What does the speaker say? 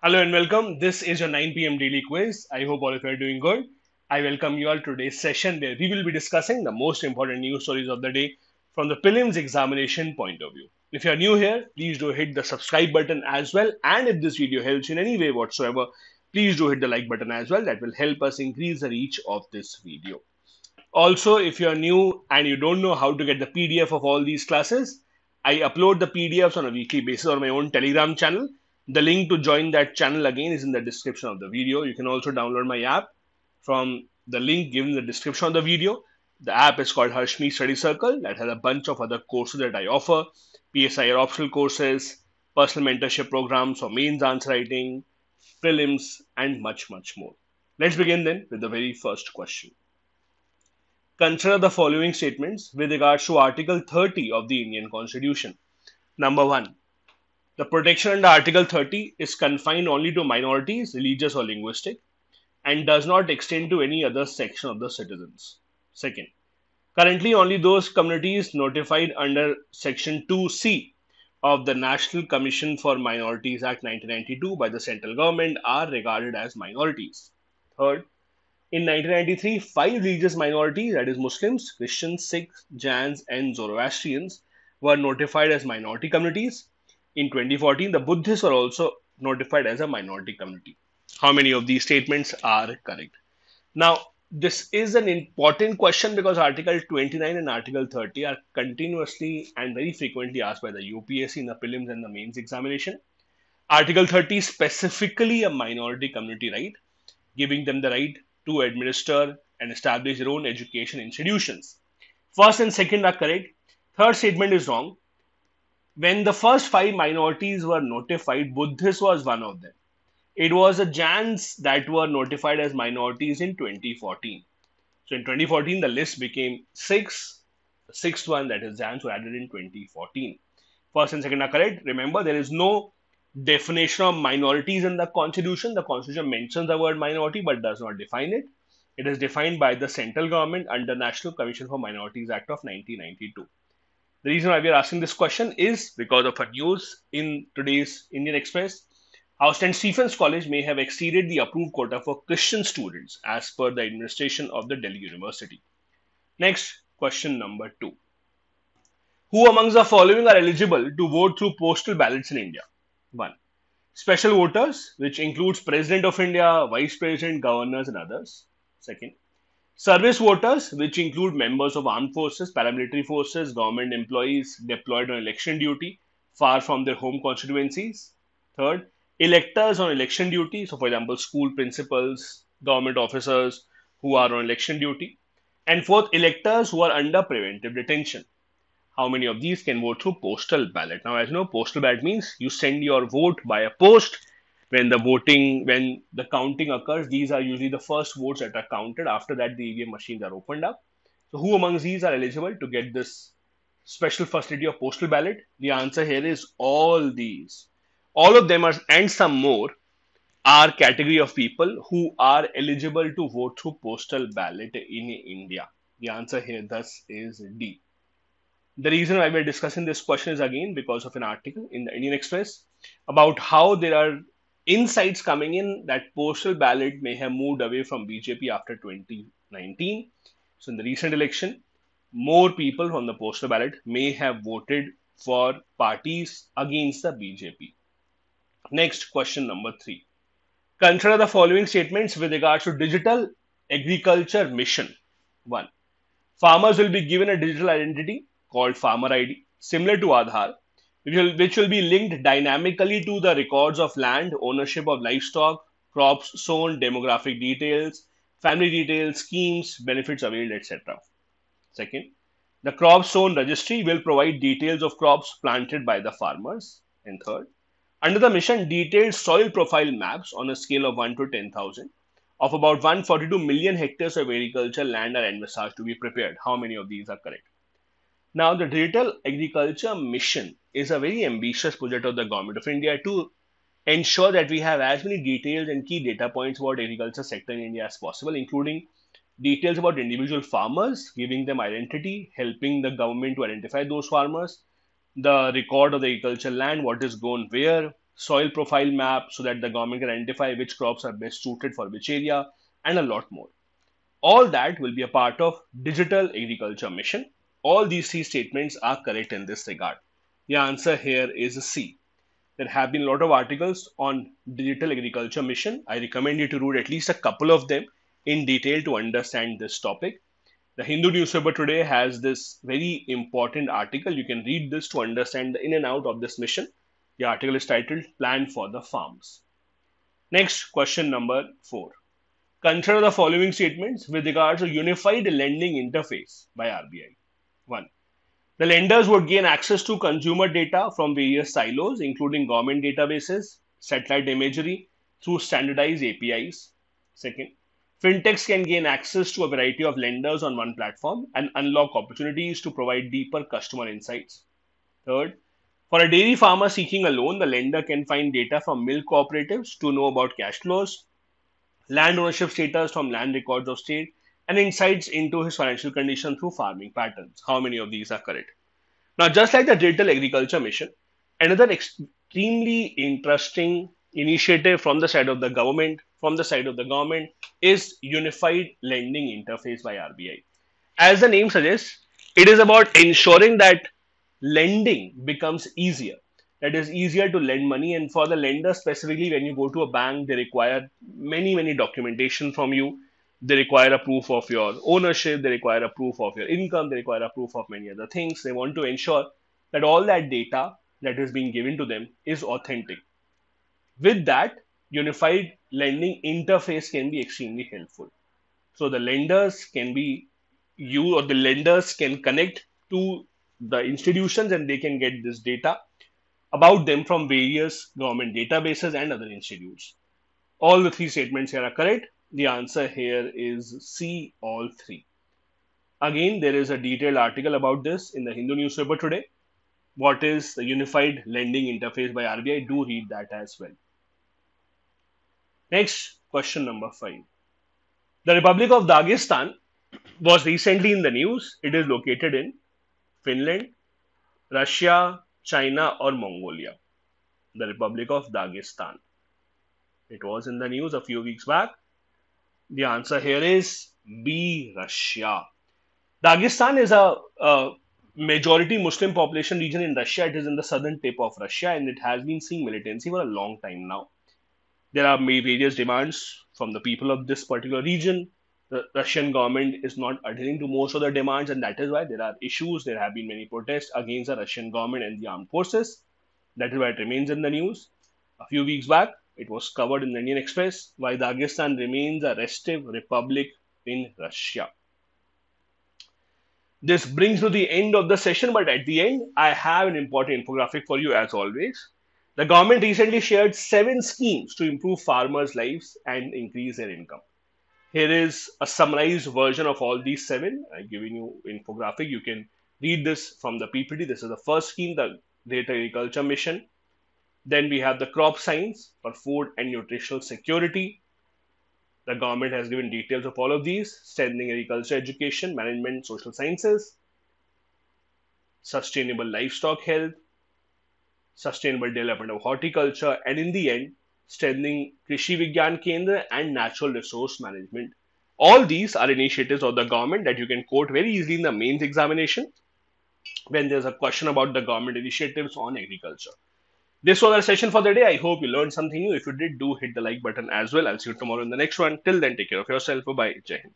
Hello and welcome. This is your 9 pm daily quiz. I hope all of you are doing good. I welcome you all to today's session where we will be discussing the most important news stories of the day from the prelims examination point of view. If you are new here, please do hit the subscribe button as well. And if this video helps in any way whatsoever, please do hit the like button as well. That will help us increase the reach of this video. Also, if you are new and you don't know how to get the PDF of all these classes, I upload the PDFs on a weekly basis on my own Telegram channel. The link to join that channel again is in the description of the video. You can also download my app from the link given in the description of the video. The app is called Harshmeet Study Circle that has a bunch of other courses that I offer, PSIR optional courses, personal mentorship programs for mains answer writing, prelims, and much, much more. Let's begin then with the very first question. Consider the following statements with regards to Article 30 of the Indian Constitution. Number one, the protection under Article 30 is confined only to minorities, religious or linguistic, and does not extend to any other section of the citizens. Second, currently only those communities notified under Section 2C of the National Commission for Minorities Act 1992 by the central government are regarded as minorities. Third, in 1993, five religious minorities, that is Muslims, Christians, Sikhs, Jains, and Zoroastrians, were notified as minority communities. In 2014, the Buddhists were also notified as a minority community. How many of these statements are correct? Now, this is an important question because Article 29 and Article 30 are continuously and very frequently asked by the UPSC in the prelims and the mains examination. Article 30 is specifically a minority community right, giving them the right to administer and establish their own education institutions. First and second are correct. Third statement is wrong. When the first five minorities were notified, Buddhist was one of them. It was the Jains that were notified as minorities in 2014. So in 2014, the list became six. The sixth one, that is Jains, were added in 2014. First and second are correct. Remember, there is no definition of minorities in the constitution. The constitution mentions the word minority but does not define it. It is defined by the central government under National Commission for Minorities Act of 1992. The reason why we are asking this question is because of a news in today's Indian Express. How St. Stephen's College may have exceeded the approved quota for Christian students as per the administration of the Delhi University. Next, question number two. Who amongst the following are eligible to vote through postal ballots in India? 1. Special voters, which includes President of India, Vice President, governors, and others. Second, service voters, which include members of armed forces, paramilitary forces, government employees deployed on election duty far from their home constituencies. Third, electors on election duty, so for example, school principals, government officers who are on election duty. And fourth, electors who are under preventive detention how many of these can vote through postal ballot. Now, as you know, postal ballot means you send your vote by a post. When the voting, when the counting occurs, these are usually the first votes that are counted. After that, the EVM machines are opened up. So, who among these are eligible to get this special facility of postal ballot? The answer here is all these. All of them are, and some more, are category of people who are eligible to vote through postal ballot in India. The answer here thus is D. The reason why we're discussing this question is again because of an article in the Indian Express about how there are insights coming in that postal ballot may have moved away from BJP after 2019. So, in the recent election, more people from the postal ballot may have voted for parties against the BJP. Next, question number three. Consider the following statements with regards to digital agriculture mission. One, farmers will be given a digital identity called Farmer ID, similar to Aadhaar, which will, be linked dynamically to the records of land, ownership of livestock, crops sown, demographic details, family details, schemes, benefits availed, etc. Second, the crop sown registry will provide details of crops planted by the farmers. And third, under the mission, detailed soil profile maps on a scale of 1 to 10,000 of about 142 million hectares of agricultural land are envisaged to be prepared. How many of these are correct? Now, the Digital Agriculture Mission is a very ambitious project of the Government of India to ensure that we have as many details and key data points about agriculture sector in India as possible, including details about individual farmers, giving them identity, helping the government to identify those farmers, the record of the agricultural land, what is grown where, soil profile map so that the government can identify which crops are best suited for which area, and a lot more. All that will be a part of Digital Agriculture Mission. All these three statements are correct in this regard. The answer here is C. There have been a lot of articles on Digital Agriculture Mission. I recommend you to read at least a couple of them in detail to understand this topic. The Hindu newspaper today has this very important article. You can read this to understand the in and out of this mission. The article is titled Plan for the Farms. Next, question number four. Consider the following statements with regards to unified lending interface by RBI. 1. The lenders would gain access to consumer data from various silos, including government databases, satellite imagery, through standardized APIs. Second, Fintechs can gain access to a variety of lenders on one platform and unlock opportunities to provide deeper customer insights. Third, for a dairy farmer seeking a loan, the lender can find data from milk cooperatives to know about cash flows, land ownership status from land records of state, and insights into his financial condition through farming patterns. How many of these are correct? Now, just like the Digital Agriculture Mission, another extremely interesting initiative from the side of the government from the side of the government is unified lending interface by RBI. As the name suggests, it is about ensuring that lending becomes easier. That is easier to lend money, and for the lender specifically, when you go to a bank, they require many many documentation from you. They require a proof of your ownership. They require a proof of your income. They require a proof of many other things. They want to ensure that all that data that is being given to them is authentic with that, unified lending interface can be extremely helpful. So the lenders can be you or the lenders can connect to the institutions and they can get this data about them from various government databases and other institutes. All the three statements here are correct. The answer here is C, all three. Again, there is a detailed article about this in the Hindu newspaper today. What is the unified lending interface by RBI? Do read that as well. Next, question number five. The Republic of Dagestan was recently in the news. It is located in Finland, Russia, China, or Mongolia. The Republic of Dagestan. It was in the news a few weeks back. The answer here is B. Russia. Dagestan is a, a majority Muslim population region in Russia. It is in the southern tip of Russia and it has been seeing militancy for a long time now. There are various demands from the people of this particular region. The Russian government is not adhering to most of the demands, and that is why there are issues. There have been many protests against the Russian government and the armed forces. That is why it remains in the news. A few weeks back, it was covered in the Indian Express why Dagestan remains a restive republic in Russia. This brings to the end of the session, but at the end, I have an important infographic for you as always. The government recently shared seven schemes to improve farmers' lives and increase their income. Here is a summarized version of all these seven. I'm giving you infographic. You can read this from the PPT. This is the first scheme, the Data Agriculture Mission. Then we have the crop science for food and nutritional security. The government has given details of all of these, strengthening agriculture education, management, social sciences, sustainable livestock health, sustainable development of horticulture, and in the end, strengthening Krishi Vigyan Kendra and natural resource management. All these are initiatives of the government that you can quote very easily in the mains examination when there's a question about the government initiatives on agriculture. This was our session for the day. I hope you learned something new. If you did, do hit the like button as well. I'll see you tomorrow in the next one. Till then, take care of yourself. Bye bye. Jai Hind.